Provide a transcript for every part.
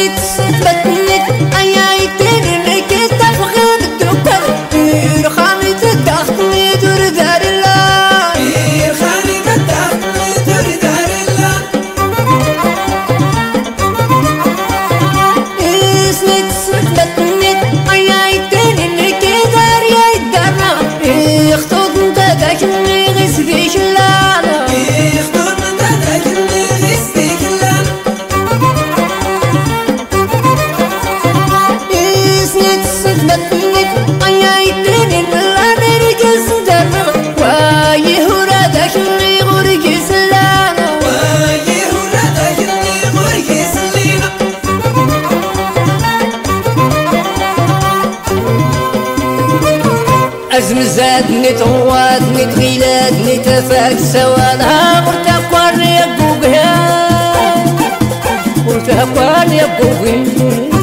it's but. نزاد نتغوات نتغيلات نتفاك سواد. ها قلت أقوار يا قوقها قلت أقوار يا قوقها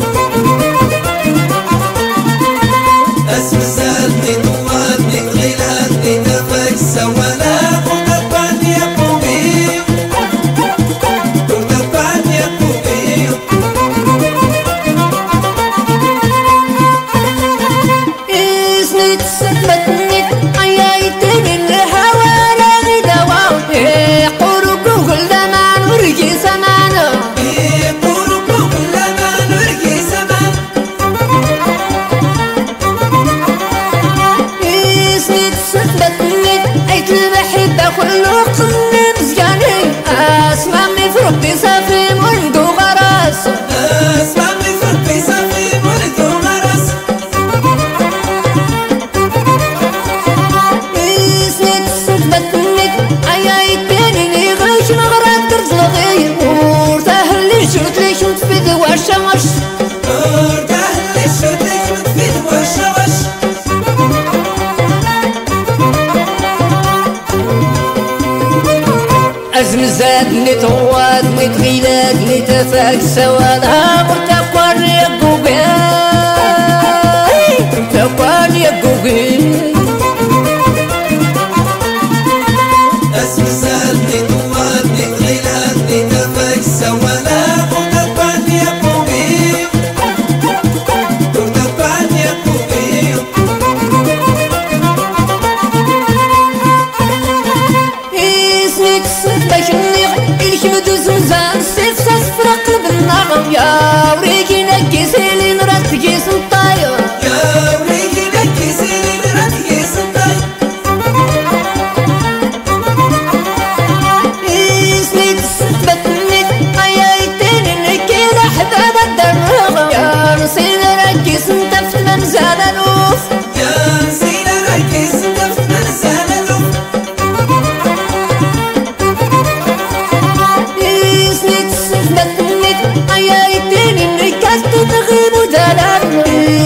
كل قلب نزاد نتغواد نتغيلاد نتفاك سواد. ها مرتب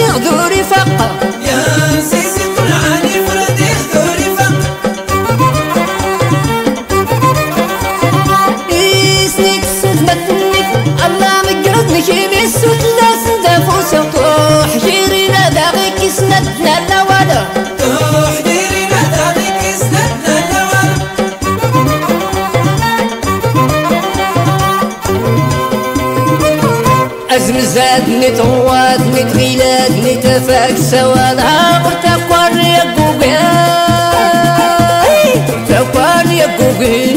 فردي غدوري فقه يا سيسي طلعاني فردي غدوري فقه إيسنيك سود متنك الله مقرد نكيني سود لا سدافو سوطو حجيري ناداغي كسنت ناداغي أزمزات نتغوات نتغيلات نتفاك سواد. هامر تقوار يا قوبي تقوار يا قوبي